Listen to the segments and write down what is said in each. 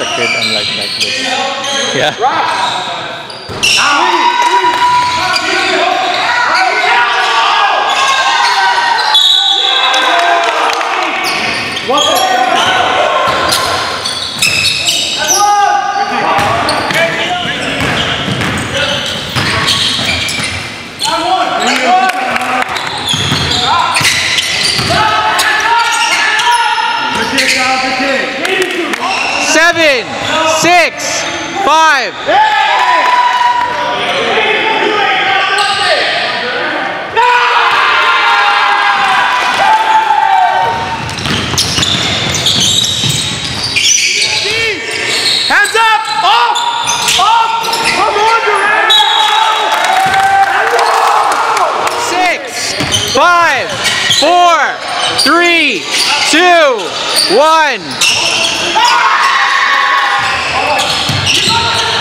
a kid, I'm like, like this. Yeah. seven, six, five. Hands. Ah! Come on!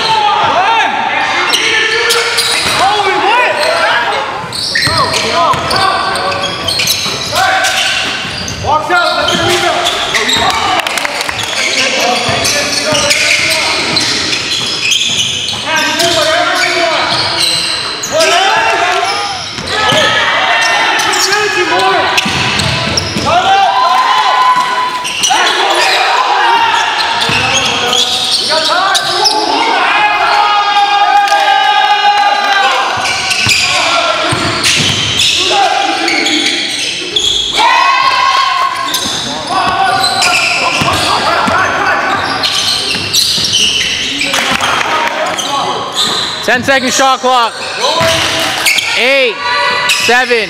10 second shot clock. Eight, seven.